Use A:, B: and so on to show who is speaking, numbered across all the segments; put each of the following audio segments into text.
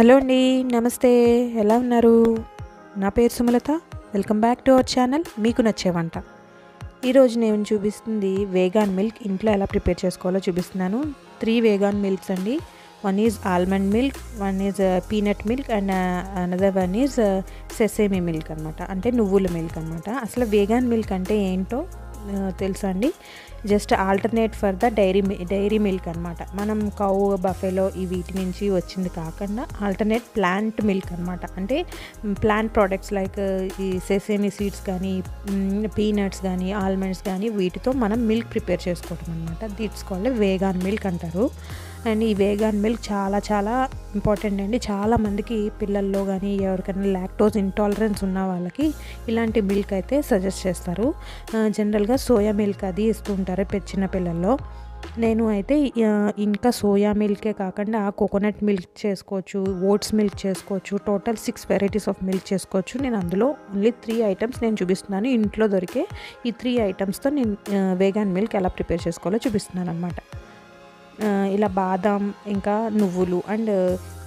A: Hello అండి నమస్తే. ఎలా ఉన్నారు? నా పేరు Sumalatha. Welcome back to our channel. మీకు నచ్చే వంట. ఈరోజు నేను చూపిస్తుంది వేగాన్ మిల్క్. ఇంట్లో ఎలా ప్రిపేర్ చేసుకోవాలో చూపిస్తున్నాను. త్రీ వేగాన్ మిల్క్స్ అండి. One is almond milk one is uh, peanut milk and uh, another one is uh, sesame milk అనమాట అంటే నువ్వుల మిల్క్ అనమాట అసలు వేగాన్ మిల్క్ అంటే ఏంటో తెలుసా అండి? Just alternate for the dairy dairy milk అనమాట మనం కౌ బఫేలో ఈ వీటి నుంచి వచ్చింది కాకుండా ఆల్టర్నేట్ ప్లాంట్ మిల్క్ అనమాట అంటే ప్లాంట్ ప్రోడక్ట్స్ లైక్ ఈ సెసేమి సీడ్స్ కానీ పీనట్స్ కానీ ఆల్మండ్స్ కానీ వీటితో మనం మిల్క్ ప్రిపేర్ చేసుకోవటం అనమాట తీసుకోవాలి వేగాన్ మిల్క్ అంటారు. అండ్ ఈ వేగాన్ మిల్క్ చాలా చాలా ఇంపార్టెంట్ అండి. చాలామందికి పిల్లల్లో కానీ ఎవరికైనా లాక్టోజ్ ఇంటాలరెన్స్ ఉన్న వాళ్ళకి ఇలాంటి మిల్క్ అయితే సజెస్ట్ చేస్తారు. జనరల్గా సోయా మిల్క్ అది ఇస్తూ ఉంటారు పె- చిన్న పిల్లల్లో. నేను అయితే ఇంకా సోయా మిల్కే కాకుండా కోకోనట్ మిల్క్ చేసుకోవచ్చు ఓట్స్ మిల్క్ చేసుకోవచ్చు total six varieties of milk చేసుకోవచ్చు. నేను అందులో ఓన్లీ త్రీ ఐటమ్స్ నేను చూపిస్తున్నాను. ఇంట్లో దొరికే ఈ త్రీ ఐటమ్స్తో నేను వేగాన్ మిల్క్ ఎలా ప్రిపేర్ చేసుకోవాలో చూపిస్తున్నాను అనమాట ఇలా బాదాం ఇంకా నువ్వులు అండ్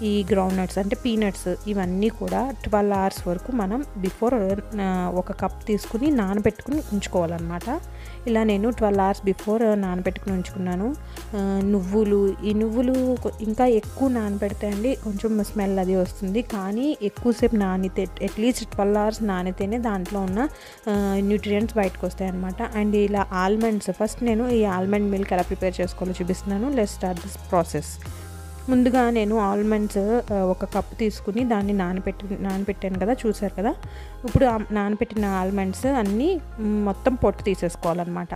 A: ఈ గ్రౌండ్ నట్స్ అంటే పీనట్స్ ఇవన్నీ కూడా ట్వెల్వ్ అవర్స్ వరకు మనం బిఫోర్ ఒక కప్ తీసుకుని నానబెట్టుకుని ఉంచుకోవాలన్నమాట. ఇలా నేను ట్వెల్వ్ అవర్స్ బిఫోర్ నానబెట్టుకుని ఉంచుకున్నాను. నువ్వులు ఈ నువ్వులు ఇంకా ఎక్కువ నానబెడితే అండి కొంచెం స్మెల్ అది వస్తుంది. కానీ ఎక్కువసేపు నానితే అట్లీస్ట్ ట్వెల్వ్ అవర్స్ నానితేనే దాంట్లో ఉన్న న్యూట్రియంట్స్ బయటకు వస్తాయి అనమాట అండ్ ఇలా ఆల్మండ్స్ ఫస్ట్ నేను ఈ ఆల్మండ్ మిల్క్ ఎలా ప్రిపేర్ చేసుకోవాలో చూపిస్తున్నాను. లెట్ స్టార్ట్ దిస్ ప్రాసెస్ ముందుగా నేను ఆల్మండ్స్ ఒక కప్ తీసుకుని దాన్ని నానబెట్టి నానబెట్టాను కదా చూసారు కదా? ఇప్పుడు నానబెట్టిన ఆల్మండ్స్ అన్నీ మొత్తం పొట్టు తీసేసుకోవాలన్నమాట.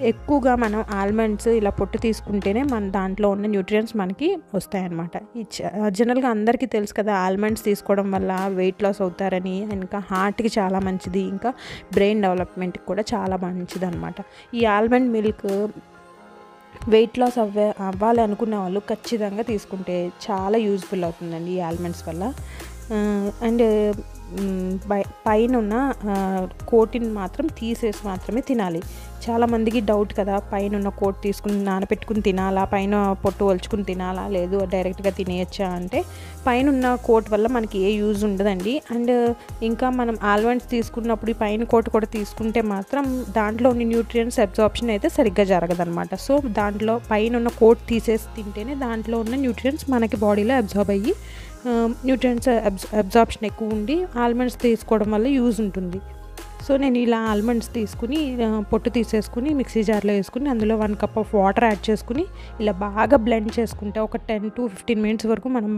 A: ఎక్కువగా మనం ఆల్మండ్స్ ఇలా పొట్టు తీసుకుంటేనే మన దాంట్లో ఉన్న న్యూట్రియంట్స్ మనకి వస్తాయన్నమాట. ఈ జనరల్గా అందరికీ తెలుసు కదా ఆల్మండ్స్ తీసుకోవడం వల్ల వెయిట్ లాస్ అవుతారని ఇంకా హార్ట్కి చాలా మంచిది ఇంకా బ్రెయిన్ డెవలప్మెంట్కి కూడా చాలా మంచిది అనమాట ఈ ఆల్మండ్ మిల్క్ వెయిట్ లాస్ అవ్వే అవ్వాలి అనుకున్న వాళ్ళు ఖచ్చితంగా తీసుకుంటే చాలా యూజ్ఫుల్ అవుతుందండి ఈ ఆల్మండ్స్ వల్ల. అండ్ పైన ఉన్న కోటిని మాత్రం తీసేసి మాత్రమే తినాలి. చాలామందికి డౌట్ కదా. పైన ఉన్న కోట్ తీసుకుని నానపెట్టుకుని తినాలా? పైన పొట్టు ఒలుచుకుని తినాలా? లేదు డైరెక్ట్గా తినేయచ్చా అంటే పైన ఉన్న కోట్ వల్ల మనకి ఏ యూజ్ ఉండదండి. అండ్ ఇంకా మనం ఆల్మండ్స్ తీసుకున్నప్పుడు ఈ పైన కోట్ కూడా తీసుకుంటే మాత్రం దాంట్లో ఉన్న న్యూట్రియంట్స్ అబ్జార్ప్షన్ అయితే సరిగ్గా జరగదన్నమాట. సో దాంట్లో పైన ఉన్న కోట్ తీసేసి తింటేనే దాంట్లో ఉన్న న్యూట్రియంట్స్ మనకి బాడీలో అబ్జార్బ్ అయ్యి న్యూట్రియంట్స్ అబ్జార్ప్షన్ ఎక్కువ ఉండి ఆల్మండ్స్ తీసుకోవడం వల్ల యూజ్ ఉంటుంది. సో నేను ఇలా ఆల్మండ్స్ తీసుకుని పొట్టు తీసేసుకుని మిక్సీ జార్లో వేసుకుని అందులో one cup of water add చేసుకుని ఇలా బాగా బ్లెండ్ చేసుకుంటే ఒక టెన్ టు ఫిఫ్టీన్ మినిట్స్ వరకు మనం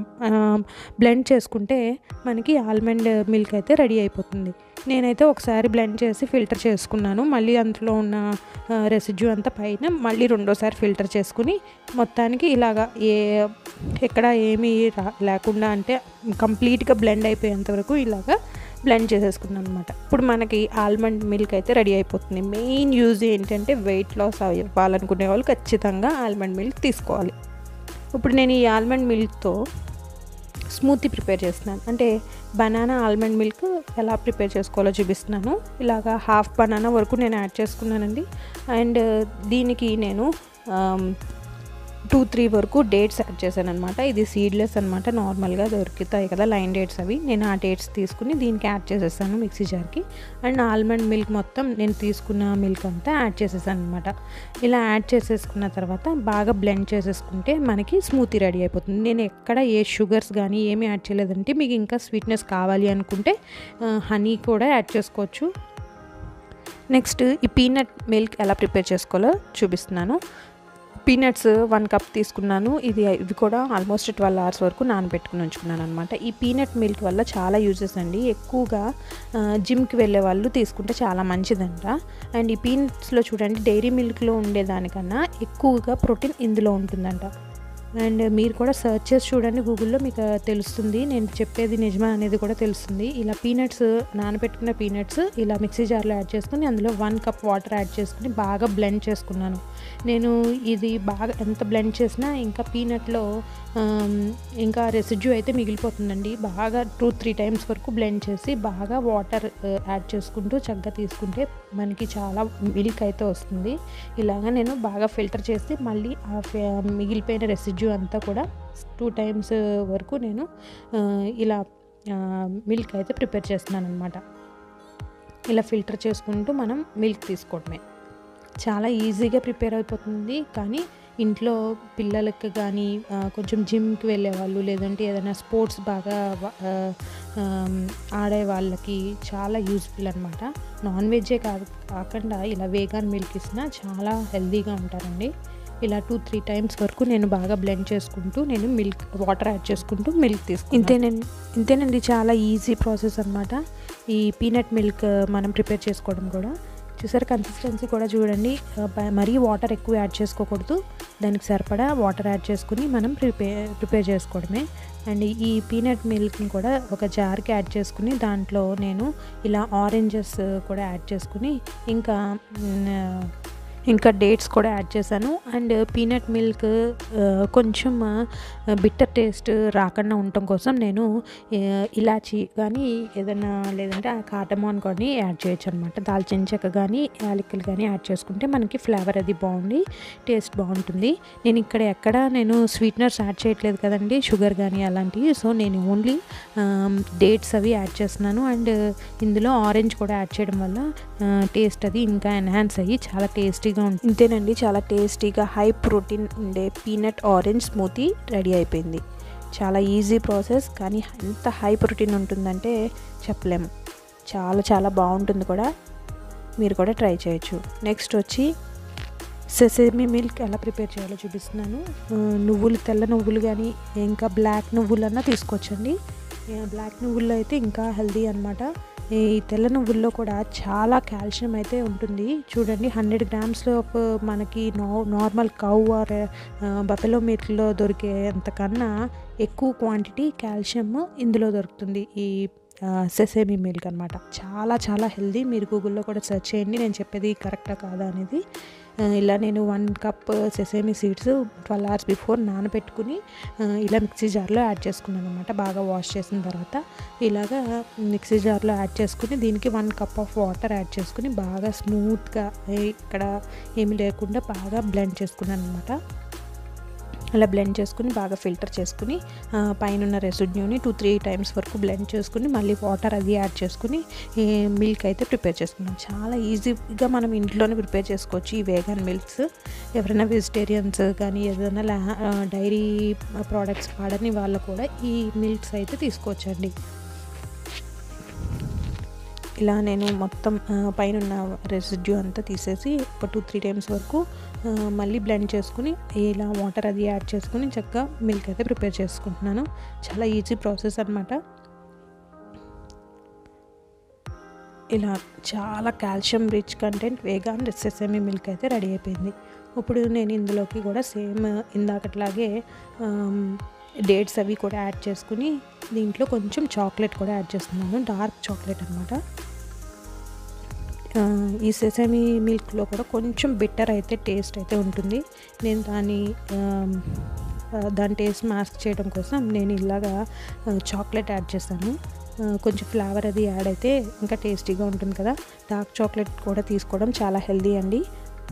A: బ్లెండ్ చేసుకుంటే మనకి ఆల్మండ్ మిల్క్ అయితే రెడీ అయిపోతుంది. నేనైతే ఒకసారి బ్లెండ్ చేసి ఫిల్టర్ చేసుకున్నాను. మళ్ళీ అందులో ఉన్న రెసిడ్యూ అంతా పైన మళ్ళీ రెండోసారి ఫిల్టర్ చేసుకుని మొత్తానికి ఇలాగా ఏ ఎక్కడ ఏమీ రా లేకుండా అంటే కంప్లీట్గా బ్లెండ్ అయిపోయేంత వరకు ఇలాగా బ్లెండ్ చేసేసుకున్నాను అనమాట ఇప్పుడు మనకి ఆల్మండ్ మిల్క్ అయితే రెడీ అయిపోతుంది. మెయిన్ యూజ్ ఏంటంటే వెయిట్ లాస్ అవ్వాలనుకునే వాళ్ళు ఖచ్చితంగా ఆల్మండ్ మిల్క్ తీసుకోవాలి. ఇప్పుడు నేను ఈ ఆల్మండ్ మిల్క్తో స్మూతీ ప్రిపేర్ చేస్తున్నాను. అంటే బనానా ఆల్మండ్ మిల్క్ ఎలా ప్రిపేర్ చేసుకోవాలో చూపిస్తున్నాను. ఇలాగా హాఫ్ బనానా వరకు నేను యాడ్ చేసుకున్నానండి. అండ్ దీనికి నేను um, టూ త్రీ వరకు డేట్స్ యాడ్ చేశాను అనమాట ఇది సీడ్లెస్ అనమాట నార్మల్గా దొరుకుతాయి కదా లైన్ డేట్స్ అవి. నేను ఆ డేట్స్ తీసుకుని దీనికి యాడ్ చేసేసాను మిక్సీ జార్కి. అండ్ ఆల్మండ్ మిల్క్ మొత్తం నేను తీసుకున్న మిల్క్ అంతా యాడ్ చేసేసాను అనమాట ఇలా యాడ్ చేసేసుకున్న తర్వాత బాగా బ్లెండ్ చేసేసుకుంటే మనకి స్మూతీ రెడీ అయిపోతుంది. నేను ఎక్కడ ఏ షుగర్స్ కానీ ఏమి యాడ్ చేయలేదంటే మీకు ఇంకా స్వీట్నెస్ కావాలి అనుకుంటే హనీ కూడా యాడ్ చేసుకోవచ్చు. నెక్స్ట్ ఈ పీనట్ మిల్క్ ఎలా ప్రిపేర్ చేసుకోవాలో చూపిస్తున్నాను. పీనట్స్ వన్ కప్ తీసుకున్నాను. ఇది ఇవి కూడా ఆల్మోస్ట్ ట్వెల్వ్ అవర్స్ వరకు నానబెట్టుకుని ఉంచుకున్నాను అనమాట ఈ పీనట్ మిల్క్ వల్ల చాలా యూజెస్ అండి. ఎక్కువగా జిమ్కి వెళ్ళే వాళ్ళు తీసుకుంటే చాలా మంచిదంట. అండ్ ఈ పీనట్స్లో చూడండి డైరీ మిల్క్లో ఉండేదానికన్నా ఎక్కువగా ప్రోటీన్ ఇందులో ఉంటుందంట. అండ్ మీరు కూడా సెర్చ్ చేసి చూడండి గూగుల్లో మీకు తెలుస్తుంది. నేను చెప్పేది నిజమా అనేది కూడా తెలుస్తుంది. ఇలా పీనట్స్ నానబెట్టుకున్న పీనట్స్ ఇలా మిక్సీ జార్లో యాడ్ చేసుకుని అందులో వన్ కప్ వాటర్ యాడ్ చేసుకుని బాగా బ్లెండ్ చేసుకున్నాను. నేను ఇది బాగా ఎంత బ్లెండ్ చేసినా ఇంకా పీనట్లో ఇంకా రెసిడ్యూ అయితే మిగిలిపోతుందండి. బాగా టూ త్రీ టైమ్స్ వరకు బ్లెండ్ చేసి బాగా వాటర్ యాడ్ చేసుకుంటూ చక్కగా తీసుకుంటే మనకి చాలా మిల్క్ అయితే వస్తుంది. ఇలాగా నేను బాగా ఫిల్టర్ చేసి మళ్ళీ ఆ మిగిలిపోయిన రెసిడ్యూ అంతా కూడా టూ టైమ్స్ వరకు నేను ఇలా మిల్క్ అయితే ప్రిపేర్ చేస్తున్నాను అనమాట ఇలా ఫిల్టర్ చేసుకుంటూ మనం మిల్క్ తీసుకోవడమే చాలా ఈజీగా ప్రిపేర్ అయిపోతుంది. కానీ ఇంట్లో పిల్లలకి కానీ కొంచెం జిమ్కి వెళ్ళే వాళ్ళు లేదంటే ఏదైనా స్పోర్ట్స్ బాగా ఆడే వాళ్ళకి చాలా యూజ్ఫుల్ అనమాట నాన్ వెజ్జే కాదు కాకుండా ఇలా వేగాన్ మిల్క్ ఇచ్చినా చాలా హెల్తీగా ఉంటారండి. ఇలా టూ త్రీ టైమ్స్ వరకు నేను బాగా బ్లెండ్ చేసుకుంటూ నేను మిల్క్ వాటర్ యాడ్ చేసుకుంటూ మిల్క్ తీసుకు ఇంతేనండి ఇంతేనండి చాలా ఈజీ ప్రాసెస్ అనమాట ఈ పీనట్ మిల్క్ మనం ప్రిపేర్ చేసుకోవడం కూడా. చూసారు కన్సిస్టెన్సీ కూడా చూడండి. మరీ వాటర్ ఎక్కువ యాడ్ చేసుకోకూడదు. దానికి సరిపడా వాటర్ యాడ్ చేసుకుని మనం ప్రిపేర్ ప్రిపేర్ చేసుకోవడమే. అండ్ ఈ పీనట్ మిల్క్ని కూడా ఒక జార్కి యాడ్ చేసుకుని దాంట్లో నేను ఇలా ఆరెంజెస్ కూడా యాడ్ చేసుకుని ఇంకా ఇంకా డేట్స్ కూడా యాడ్ చేశాను. అండ్ పీనట్ మిల్క్ కొంచెం బిట్టర్ టేస్ట్ రాకుండా ఉండటం కోసం నేను ఇలాచి కానీ ఏదైనా లేదంటే కాటమాన్ కానీ యాడ్ చేయొచ్చు అనమాట దాల్చిన చెక్క కానీ యాలకులు కానీ యాడ్ చేసుకుంటే మనకి ఫ్లేవర్ అది బాగుండి టేస్ట్ బాగుంటుంది. నేను ఇక్కడ ఎక్కడ నేను స్వీట్నర్స్ యాడ్ చేయట్లేదు కదండి షుగర్ కానీ అలాంటివి. సో నేను ఓన్లీ డేట్స్ అవి యాడ్ చేస్తున్నాను. అండ్ ఇందులో ఆరెంజ్ కూడా యాడ్ చేయడం వల్ల టేస్ట్ అది ఇంకా ఎన్హాన్స్ అయ్యి చాలా టేస్టీగా ఉంటుంది ఇంతేనండి చాలా టేస్టీగా హై ప్రోటీన్ ఉండే పీనట్ ఆరెంజ్ స్మూతీ రెడీ అయిపోయింది. చాలా ఈజీ ప్రాసెస్ కానీ ఎంత హై ప్రోటీన్ ఉంటుందంటే చెప్పలేము. చాలా చాలా బాగుంటుంది కూడా. మీరు కూడా ట్రై చేయొచ్చు. నెక్స్ట్ వచ్చి సెసేమి మిల్క్ ఎలా ప్రిపేర్ చేయాలో చూపిస్తున్నాను. నువ్వులు తెల్ల నువ్వులు కానీ ఇంకా బ్లాక్ నువ్వులన్నా తీసుకోవచ్చండి. బ్లాక్ నువ్వుల్లో అయితే ఇంకా హెల్దీ అనమాట ఈ తెల్ల నువ్వుల్లో కూడా చాలా కాల్షియం అయితే ఉంటుంది. చూడండి హండ్రెడ్ గ్రామ్స్లో మనకి no normal cow or buffalo మిల్క్లో దొరికే అంతకన్నా ఎక్కువ క్వాంటిటీ కాల్షియం ఇందులో దొరుకుతుంది. ఈ సెసేమి మిల్క్ అనమాట చాలా చాలా హెల్దీ మీరు గూగుల్లో కూడా సెర్చ్ చేయండి. నేను చెప్పేది కరెక్టా కాదా అనేది. ఇలా నేను one cup sesame seeds twelve hours before నానబెట్టుకుని ఇలా మిక్సీ జార్లో యాడ్ చేసుకున్నాను అనమాట బాగా వాష్ చేసిన తర్వాత ఇలాగా మిక్సీ జార్లో యాడ్ చేసుకుని దీనికి one cup of water add చేసుకుని బాగా స్మూత్గా ఇక్కడ ఏమి లేకుండా బాగా బ్లెండ్ చేసుకున్నాను అనమాట అలా బ్లెండ్ చేసుకుని బాగా ఫిల్టర్ చేసుకుని పైన ఉన్న రెసిడ్యూని టూ త్రీ టైమ్స్ వరకు బ్లెండ్ చేసుకుని మళ్ళీ వాటర్ అది యాడ్ చేసుకుని ఈ మిల్క్ అయితే ప్రిపేర్ చేసుకున్నాం చాలా ఈజీగా మనం ఇంట్లోనే ప్రిపేర్ చేసుకోవచ్చు ఈ వేగన్ మిల్క్స్ ఎవరైనా వెజిటేరియన్స్ కానీ ఏదైనా ల్యా డైరీ ప్రోడక్ట్స్ వాడని వాళ్ళు కూడా ఈ మిల్క్స్ అయితే తీసుకోవచ్చండి. ఇలా నేను మొత్తం పైన ఉన్న రెసిడ్యూ అంతా తీసేసి ఒక టూ త్రీ టైమ్స్ వరకు మళ్ళీ బ్లెండ్ చేసుకుని ఇలా వాటర్ అది యాడ్ చేసుకుని చక్కగా మిల్క్ అయితే ప్రిపేర్ చేసుకుంటున్నాను. చాలా ఈజీ ప్రాసెస్ అనమాట ఇలా చాలా calcium rich content vegan sesame milk అయితే రెడీ అయిపోయింది. ఇప్పుడు నేను ఇందులోకి కూడా సేమ్ ఇందాకట్లాగే డేట్స్ అవి కూడా యాడ్ చేసుకుని దీంట్లో కొంచెం చాక్లెట్ కూడా యాడ్ చేస్తున్నాను. డార్క్ చాక్లెట్ అనమాట ఈ సెసమీ మిల్క్లో కూడా కొంచెం బిట్టర్ అయితే టేస్ట్ అయితే ఉంటుంది. నేను దాన్ని దాని టేస్ట్ మాస్క్ చేయడం కోసం నేను ఇలాగా చాక్లెట్ యాడ్ చేస్తాను కొంచెం ఫ్లేవర్ అది యాడ్ అయితే ఇంకా టేస్టీగా ఉంటుంది కదా. డార్క్ చాక్లెట్ కూడా తీసుకోవడం చాలా హెల్దీ అండి.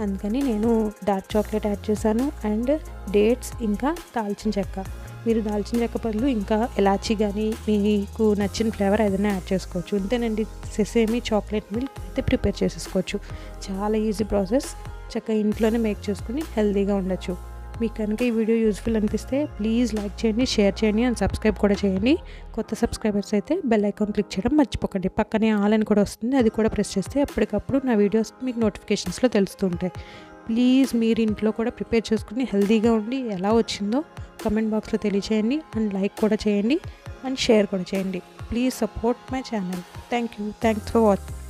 A: అందుకని నేను డార్క్ చాక్లెట్ యాడ్ చేశాను. అండ్ డేట్స్ ఇంకా దాల్చిన చెక్క. మీరు దాల్చిన చెక్క పళ్ళు ఇంకా ఎలాచి కానీ మీకు నచ్చిన ఫ్లేవర్ ఏదైనా యాడ్ చేసుకోవచ్చు. అంతేనండి సెసేమి చాక్లెట్ మిల్క్ అయితే ప్రిపేర్ చేసేసుకోవచ్చు. చాలా ఈజీ ప్రాసెస్. చక్కగా ఇంట్లోనే మేక్ చేసుకుని హెల్తీగా ఉండొచ్చు. మీకు కనుక ఈ వీడియో యూస్ఫుల్ అనిపిస్తే ప్లీజ్ లైక్ చేయండి షేర్ చేయండి అండ్ సబ్స్క్రైబ్ కూడా చేయండి. కొత్త సబ్స్క్రైబర్స్ అయితే బెల్ ఐకాన్ క్లిక్ చేయడం మర్చిపోకండి. పక్కనే ఆల్ అని కూడా వస్తుంది. అది కూడా ప్రెస్ చేస్తే అప్పటికప్పుడు నా వీడియోస్ మీకు నోటిఫికేషన్స్లో తెలుస్తుంటాయి ప్లీజ్ మీరు ఇంట్లో కూడా ప్రిపేర్ చేసుకుని హెల్తీగా ఉండి ఎలా వచ్చిందో కమెంట్ బాక్స్లో తెలియచేయండి అండ్ లైక్ కూడా చేయండి అండ్ షేర్ కూడా చేయండి. Please support my channel. Thank you. Thanks for watching